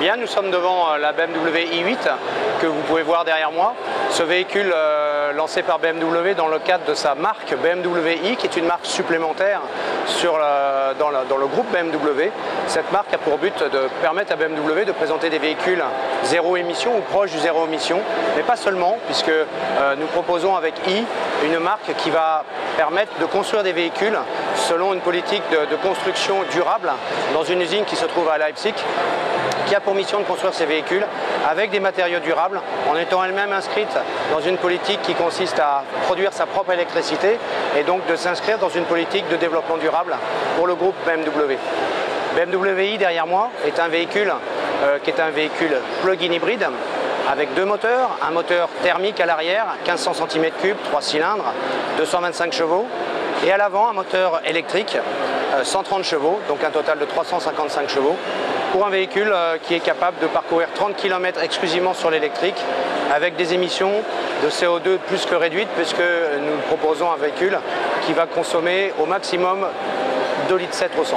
Bien, nous sommes devant euh, la BMW i8 que vous pouvez voir derrière moi. Ce véhicule euh, lancé par BMW dans le cadre de sa marque BMW i, qui est une marque supplémentaire sur dans, le groupe BMW. Cette marque a pour but de permettre à BMW de présenter des véhicules zéro émission ou proches du zéro émission, mais pas seulement, puisque euh, nous proposons avec i une marque qui va permettre de construire des véhicules selon une politique de construction durable dans une usine qui se trouve à Leipzig qui a pour mission de construire ces véhicules avec des matériaux durables, en étant elle-même inscrite dans une politique qui consiste à produire sa propre électricité et donc de s'inscrire dans une politique de développement durable pour le groupe BMW. BMW i derrière moi est un véhicule euh, qui est un véhicule plug-in hybride avec deux moteurs, un moteur thermique à l'arrière, 1500 cm3, 3 cylindres, 225 chevaux, et à l'avant un moteur électrique, 130 euh, chevaux, donc un total de 355 chevaux, pour un véhicule euh, qui est capable de parcourir 30 km exclusivement sur l'électrique avec des émissions de CO2 plus que réduites puisque nous proposons un véhicule qui va consommer au maximum 2,7 litres au 100.